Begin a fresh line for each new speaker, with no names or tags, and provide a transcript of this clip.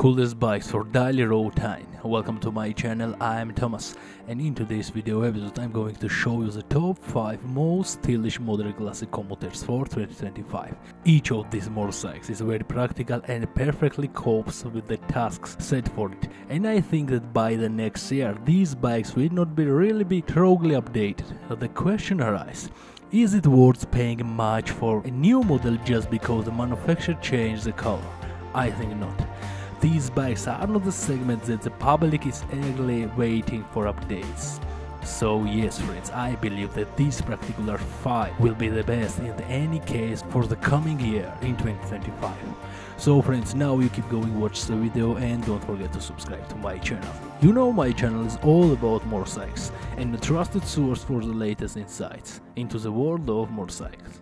coolest bikes for daily road time. Welcome to my channel, I am Thomas and in today's video episode I'm going to show you the top 5 most stylish modern classic commuters for 2025. Each of these motorcycles is very practical and perfectly copes with the tasks set for it and I think that by the next year these bikes will not be really be thoroughly updated. The question arises, is it worth paying much for a new model just because the manufacturer changed the color? I think not. These bikes are not the segment that the public is eagerly waiting for updates. So yes friends, I believe that this particular 5 will be the best in any case for the coming year in 2025. So friends, now you keep going watch the video and don't forget to subscribe to my channel. You know my channel is all about motorcycles and a trusted source for the latest insights into the world of motorcycles.